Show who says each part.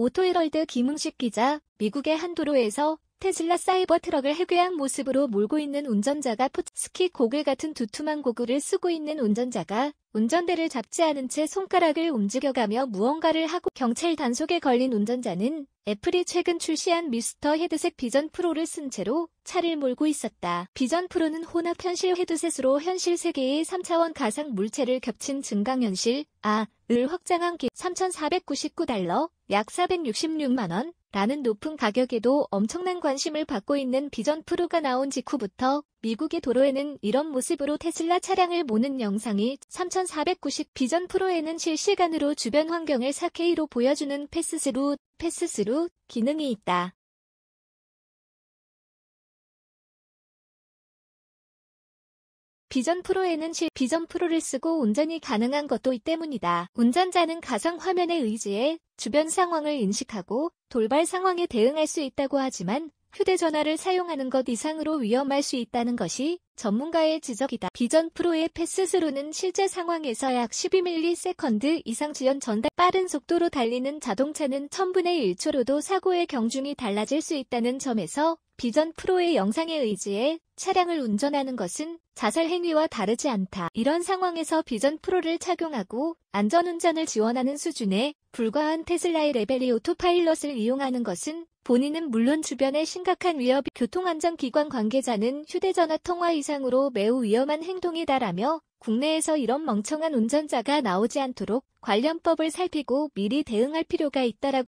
Speaker 1: 오토헤럴드 김흥식 기자, 미국의 한 도로에서 테슬라 사이버 트럭을 해괴한 모습으로 몰고 있는 운전자가 푸스키 고글 같은 두툼한 고글을 쓰고 있는 운전자가 운전대를 잡지 않은 채 손가락을 움직여가며 무언가를 하고 경찰 단속에 걸린 운전자는 애플이 최근 출시한 미스터 헤드셋 비전 프로를 쓴 채로 차를 몰고 있었다. 비전 프로는 혼합 현실 헤드셋으로 현실 세계의 3차원 가상 물체를 겹친 증강현실, 아, 을 확장한 기 3,499달러, 약 466만원, 라는 높은 가격에도 엄청난 관심을 받고 있는 비전 프로가 나온 직후부터 미국의 도로에는 이런 모습으로 테슬라 차량을 모는 영상이 3490 비전 프로에는 실시간으로 주변 환경을 4K로 보여주는 패스스루, 패스스루 기능이 있다. 비전 프로에는 실 비전 프로를 쓰고 운전이 가능한 것도 이 때문이다. 운전자는 가상 화면에 의지해 주변 상황을 인식하고 돌발 상황에 대응할 수 있다고 하지만 휴대전화를 사용하는 것 이상으로 위험할 수 있다는 것이 전문가의 지적이다. 비전 프로의 패스스루는 실제 상황에서 약 12ms 이상 지연 전달 빠른 속도로 달리는 자동차는 1000분의 1초로도 사고의 경중이 달라질 수 있다는 점에서 비전 프로의 영상에 의지해 차량을 운전하는 것은 자살 행위와 다르지 않다. 이런 상황에서 비전 프로를 착용하고 안전운전을 지원하는 수준에 불과한 테슬라의 레벨리 오토파일럿을 이용하는 것은 본인은 물론 주변에 심각한 위협이 교통안전기관 관계자는 휴대전화 통화 이상으로 매우 위험한 행동이다라며 국내에서 이런 멍청한 운전자가 나오지 않도록 관련법을 살피고 미리 대응할 필요가 있다라고